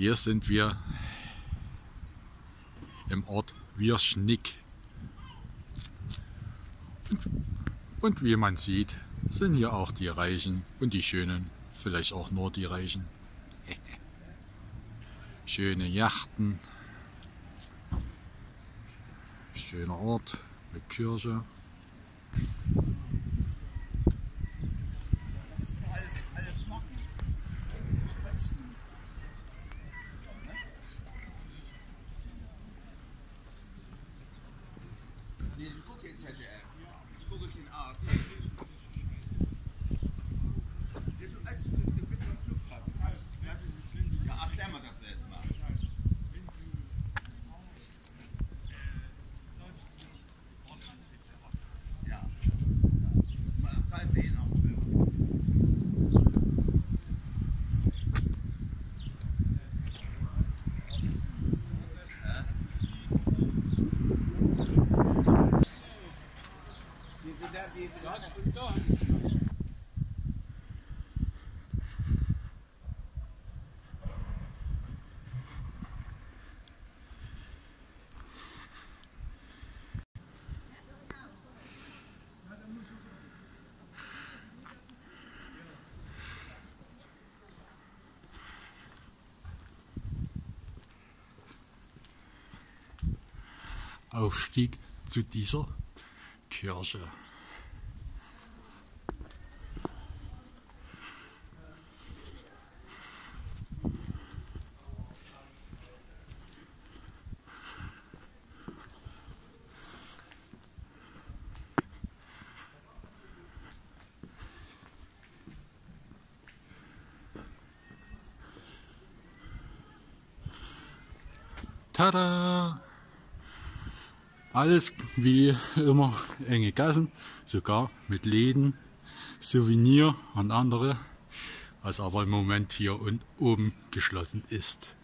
Hier sind wir im Ort Wirschnick. Und, und wie man sieht, sind hier auch die Reichen und die Schönen, vielleicht auch nur die Reichen. Schöne Yachten, schöner Ort mit Kirche. Biz hukuk esedef, hukuk in adi Aufstieg zu dieser Kirche. Tada! Alles wie immer enge Gassen, sogar mit Läden, Souvenir und andere, was aber im Moment hier und oben geschlossen ist.